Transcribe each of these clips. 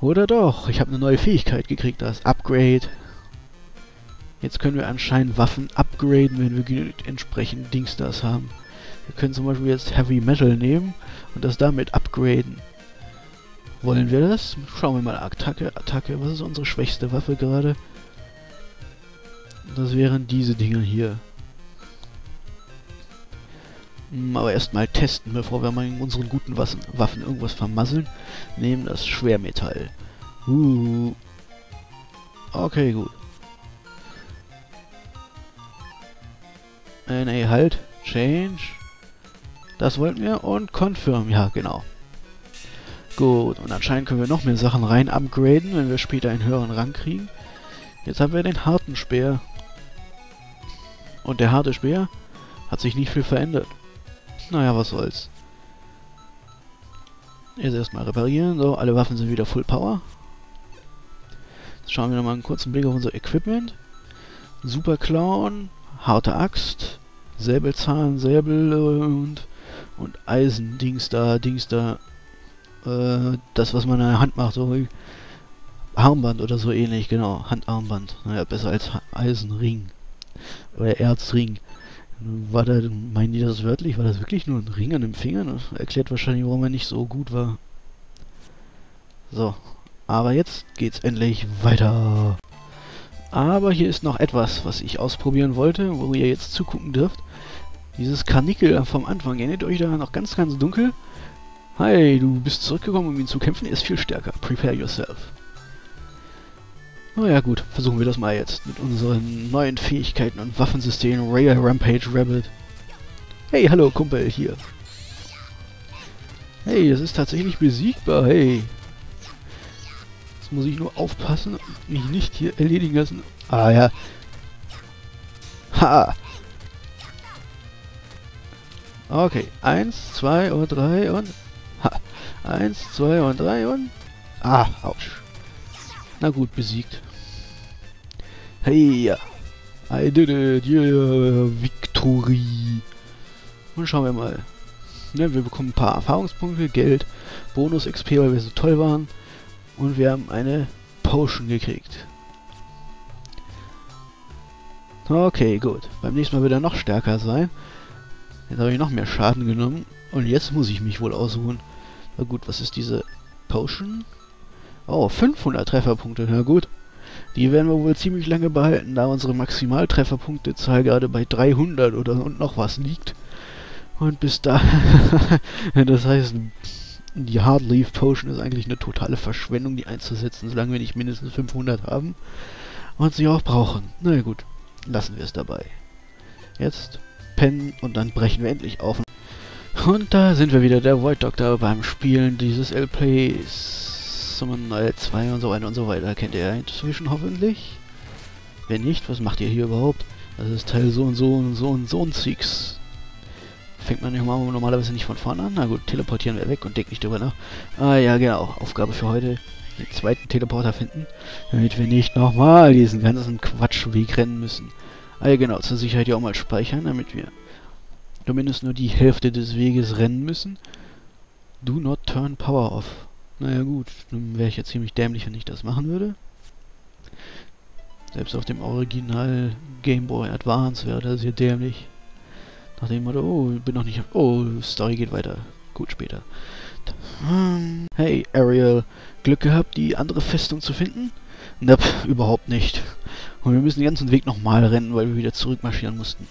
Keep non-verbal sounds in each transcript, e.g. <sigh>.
Oder doch, ich habe eine neue Fähigkeit gekriegt, das Upgrade. Jetzt können wir anscheinend Waffen upgraden, wenn wir entsprechend Dings das haben. Wir können zum Beispiel jetzt Heavy Metal nehmen und das damit upgraden. Wollen wir das? Schauen wir mal. Attacke, Attacke. Was ist unsere schwächste Waffe gerade? Das wären diese Dinger hier. Hm, aber erstmal testen, bevor wir mal in unseren guten Waffen, Waffen irgendwas vermasseln. Nehmen das Schwermetall. Uh. Okay, gut. Äh, nee, halt. Change. Das wollten wir. Und Confirm. Ja, genau. Gut. Und anscheinend können wir noch mehr Sachen rein upgraden, wenn wir später einen höheren Rang kriegen. Jetzt haben wir den harten Speer. Und der harte Speer hat sich nicht viel verändert. Naja, was soll's. Jetzt erstmal reparieren. So, alle Waffen sind wieder Full Power. Jetzt schauen wir nochmal einen kurzen Blick auf unser Equipment. Super Clown, harte Axt, Säbelzahn, Säbel und, und Eisendings da, Dings da. Äh, das, was man in der Hand macht, so Armband oder so ähnlich, genau. Handarmband. Naja, besser als Eisenring. Oder Erzring. War da, meinen die das wörtlich? War das wirklich nur ein Ring an dem Finger? Das erklärt wahrscheinlich, warum er nicht so gut war. So. Aber jetzt geht's endlich weiter. Aber hier ist noch etwas, was ich ausprobieren wollte, wo ihr jetzt zugucken dürft. Dieses Karnickel vom Anfang. Erinnert euch da noch ganz, ganz dunkel? Hi, du bist zurückgekommen, um ihn zu kämpfen. Er ist viel stärker. Prepare yourself. Naja gut, versuchen wir das mal jetzt mit unseren neuen Fähigkeiten und Waffensystemen Ray Rampage Rabbit. Hey, hallo Kumpel, hier. Hey, das ist tatsächlich besiegbar, hey. Jetzt muss ich nur aufpassen und mich nicht hier erledigen lassen. Ah ja. Ha! Okay, eins, zwei und drei und... Ha! Eins, zwei und drei und... Ah, ouch. Na gut, besiegt. Hey, I did it, yeah, Victory. Und schauen wir mal. Ne, wir bekommen ein paar Erfahrungspunkte, Geld, Bonus XP, weil wir so toll waren. Und wir haben eine Potion gekriegt. Okay, gut. Beim nächsten Mal wird er noch stärker sein. Jetzt habe ich noch mehr Schaden genommen. Und jetzt muss ich mich wohl ausruhen. Na gut, was ist diese Potion? Oh, 500 Trefferpunkte. Na gut. Die werden wir wohl ziemlich lange behalten, da unsere Maximaltrefferpunktezahl gerade bei 300 oder und noch was liegt. Und bis da... <laughs> das heißt, die Hard Leaf Potion ist eigentlich eine totale Verschwendung, die einzusetzen, solange wir nicht mindestens 500 haben und sie auch brauchen. Na ja, gut, lassen wir es dabei. Jetzt pennen und dann brechen wir endlich auf. Und da sind wir wieder, der Void Doctor beim Spielen dieses LPs. Summon 2 und so weiter und so weiter. Kennt ihr inzwischen hoffentlich? Wenn nicht, was macht ihr hier überhaupt? Das ist Teil so und so und so und so und Six. Fängt man normalerweise nicht von vorne an? Na gut, teleportieren wir weg und denkt nicht drüber nach. Ah ja, genau. Aufgabe für heute. Den zweiten Teleporter finden, damit wir nicht nochmal diesen ganzen Quatschweg rennen müssen. Ah ja, genau. Zur Sicherheit ja auch mal speichern, damit wir zumindest nur die Hälfte des Weges rennen müssen. Do not turn power off. Naja gut, nun wäre ich ja ziemlich dämlich, wenn ich das machen würde. Selbst auf dem Original Game Boy Advance wäre das hier dämlich. Nach dem Motto, oh, bin noch nicht... Oh, Story geht weiter. Gut, später. Hey, Ariel. Glück gehabt, die andere Festung zu finden? Nope, überhaupt nicht. Und wir müssen den ganzen Weg nochmal rennen, weil wir wieder zurückmarschieren mussten.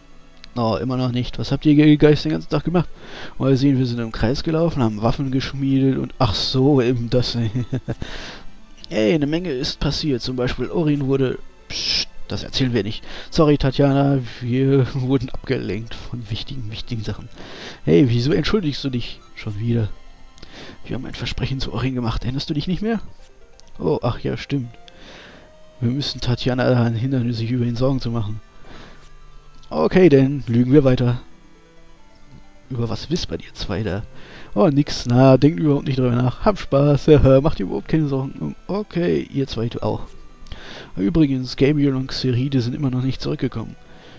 Oh, immer noch nicht. Was habt ihr Geist den ganzen Tag gemacht? Mal sehen, wir sind im Kreis gelaufen, haben Waffen geschmiedet und ach so, eben das. <laughs> Ey, eine Menge ist passiert. Zum Beispiel Orin wurde... Psst, das erzählen wir nicht. Sorry, Tatjana, wir <laughs> wurden abgelenkt von wichtigen, wichtigen Sachen. Hey, wieso entschuldigst du dich schon wieder? Wir haben ein Versprechen zu Orin gemacht. Erinnerst du dich nicht mehr? Oh, ach ja, stimmt. Wir müssen Tatjana daran hindern, sich über ihn Sorgen zu machen. Okay, dann lügen wir weiter. Über was wispert ihr zwei da? Oh, nix, na, denkt überhaupt nicht drüber nach. Hab Spaß, <laughs> macht ihr überhaupt keine Sorgen. Okay, ihr zwei auch. Übrigens, Gabriel und Xeride sind immer noch nicht zurückgekommen.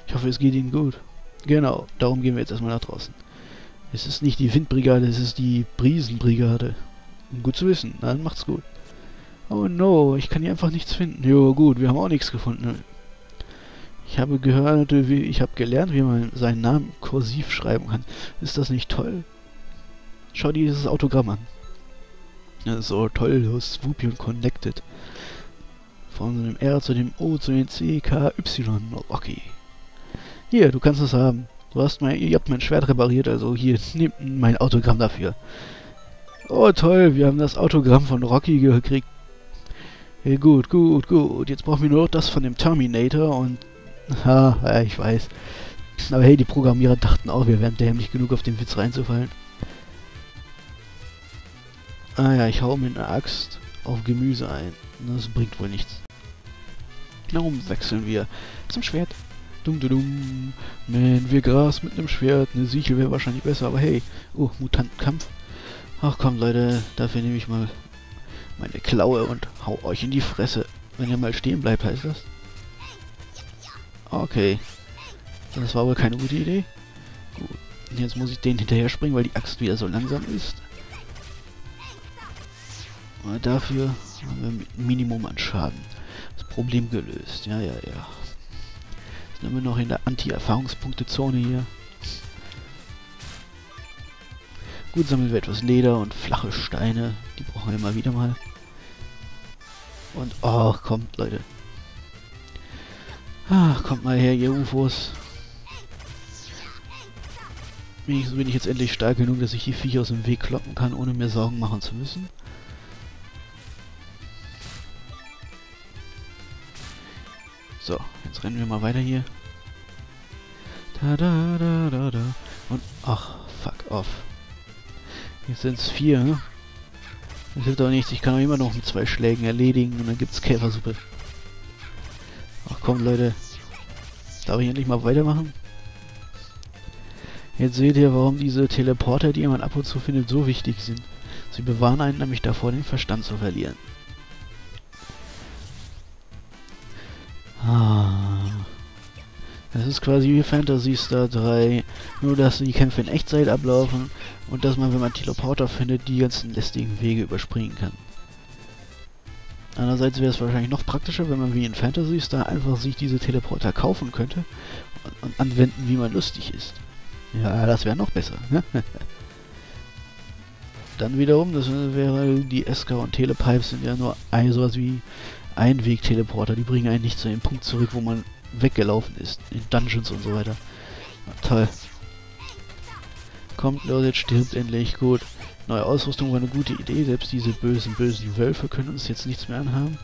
Ich hoffe, es geht ihnen gut. Genau, darum gehen wir jetzt erstmal nach draußen. Es ist nicht die Windbrigade, es ist die Brisenbrigade. Gut zu wissen, dann macht's gut. Oh no, ich kann hier einfach nichts finden. Jo, gut, wir haben auch nichts gefunden. Ich habe gehört, wie, ich habe gelernt, wie man seinen Namen kursiv schreiben kann. Ist das nicht toll? Schau dir dieses Autogramm an. So toll, swoopy und connected. Von dem R zu dem O zu dem C, K, Y. Rocky. Hier, du kannst es haben. Du hast mein, ihr habt mein Schwert repariert, also hier, <laughs> nimm mein Autogramm dafür. Oh toll, wir haben das Autogramm von Rocky gekriegt. Gut, gut, gut. Jetzt brauchen wir nur noch das von dem Terminator und... Ha, ja, ich weiß. Aber hey, die Programmierer dachten auch, wir wären dämlich genug, auf den Witz reinzufallen. Ah ja, ich hau mir eine Axt auf Gemüse ein. Das bringt wohl nichts. Darum wechseln wir zum Schwert. Dum dum dum. Man, wir Gras mit einem Schwert. Eine Sichel wäre wahrscheinlich besser, aber hey. Oh, Mutantenkampf. Ach komm, Leute, dafür nehme ich mal meine Klaue und hau euch in die Fresse. Wenn ihr mal stehen bleibt, heißt das. Okay. Das war wohl keine gute Idee. Gut. Jetzt muss ich den hinterher springen, weil die Axt wieder so langsam ist. Und dafür haben wir ein Minimum an Schaden. Das Problem gelöst. Ja, ja, ja. Sind wir noch in der Anti-Erfahrungspunkte-Zone hier. Gut, sammeln wir etwas Leder und flache Steine. Die brauchen wir immer wieder mal. Und, oh, kommt, Leute. Ach, kommt mal her, ihr UFOs. Wenigstens bin ich jetzt endlich stark genug, dass ich die Viecher aus dem Weg kloppen kann, ohne mir Sorgen machen zu müssen. So, jetzt rennen wir mal weiter hier. Da da da da da. Und ach, fuck off. Jetzt sind es vier, ne? Das hilft doch nichts. Ich kann auch immer noch mit zwei Schlägen erledigen und dann gibt's Käfersuppe. Ach komm, Leute. Darf ich endlich mal weitermachen? Jetzt seht ihr, warum diese Teleporter, die man ab und zu findet, so wichtig sind. Sie bewahren einen nämlich davor, den Verstand zu verlieren. Ah. Das ist quasi wie Phantasy Star 3, nur dass die Kämpfe in Echtzeit ablaufen und dass man, wenn man Teleporter findet, die ganzen lästigen Wege überspringen kann. Andererseits wäre es wahrscheinlich noch praktischer, wenn man wie in Fantasy Star einfach sich diese Teleporter kaufen könnte und, und anwenden, wie man lustig ist. Ja, das wäre noch besser. Ne? <laughs> Dann wiederum, das wäre die SK und Telepipes sind ja nur ein, sowas wie Einweg-Teleporter. Die bringen einen nicht zu dem Punkt zurück, wo man weggelaufen ist. In Dungeons und so weiter. Ja, toll. Kommt jetzt stirbt endlich. Gut. Neue Ausrüstung war eine gute Idee. Selbst diese bösen, bösen Wölfe können uns jetzt nichts mehr anhaben.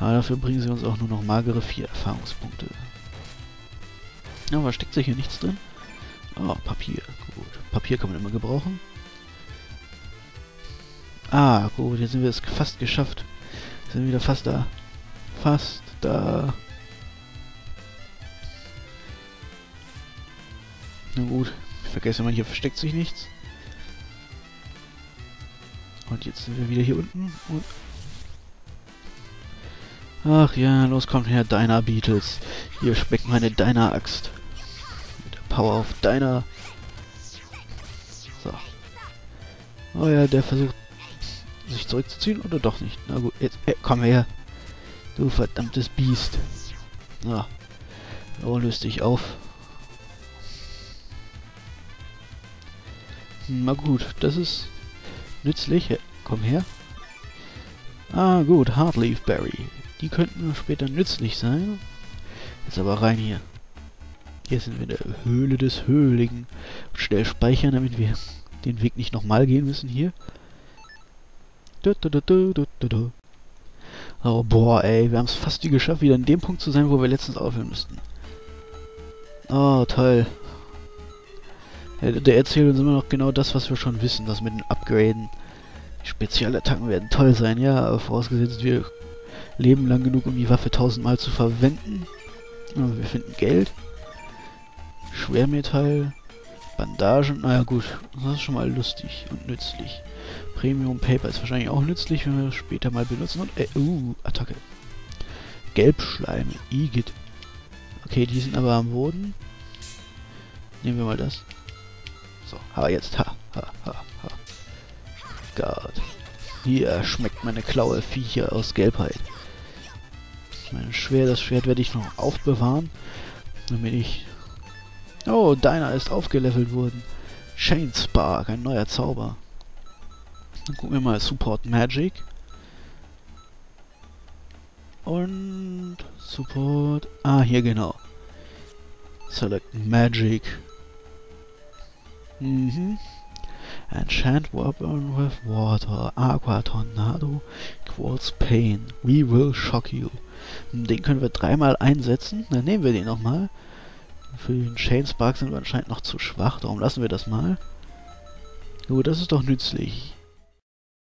Aber dafür bringen sie uns auch nur noch magere vier Erfahrungspunkte. Ja, aber steckt sich hier nichts drin? Oh, Papier. Gut. Papier kann man immer gebrauchen. Ah, gut. Jetzt sind wir es fast geschafft. Sind wir wieder fast da. Fast da. Na gut, ich vergesse mal, hier versteckt sich nichts. Und jetzt sind wir wieder hier unten. Und Ach ja, los kommt her, deiner Beatles. Hier schmeckt meine deiner Axt. Mit der Power auf deiner. So. Oh ja, der versucht sich zurückzuziehen oder doch nicht. Na gut, jetzt äh, komm her. Du verdammtes Biest. Na. Oh, löst dich auf. Na gut, das ist nützlich. Komm her. Ah gut, Hardleaf Berry. Die könnten später nützlich sein. Jetzt aber rein hier. Hier sind wir in der Höhle des Höhligen. Schnell speichern, damit wir den Weg nicht nochmal gehen müssen hier. Oh boah, ey, wir haben es fast wie geschafft, wieder in dem Punkt zu sein, wo wir letztens aufhören müssten. Oh, toll. Der erzählt uns immer noch genau das, was wir schon wissen, das mit den Upgraden. Spezialattacken werden toll sein, ja, aber vorausgesetzt wir leben lang genug, um die Waffe tausendmal zu verwenden. wir finden Geld. Schwermetall. Bandagen. Naja gut, das ist schon mal lustig und nützlich. Premium Paper ist wahrscheinlich auch nützlich, wenn wir das später mal benutzen. Und, äh, uh, Attacke. Gelbschleim. Igitt. Okay, die sind aber am Boden. Nehmen wir mal das. So, ha, jetzt, ha, ha, ha, Gott. Hier schmeckt meine Klaue Viecher aus Gelbheit. Mein Schwert, das Schwert werde ich noch aufbewahren, damit ich... Oh, deiner ist aufgelevelt worden. Chain Spark, ein neuer Zauber. Dann gucken wir mal Support Magic. Und Support... Ah, hier genau. Select Magic. Mhm. Enchant weapon with water. Aqua Tornado. Quartz Pain. We will shock you. Den können wir dreimal einsetzen. Dann nehmen wir den nochmal. Für den Chain Spark sind wir anscheinend noch zu schwach. Darum lassen wir das mal. Gut, das ist doch nützlich.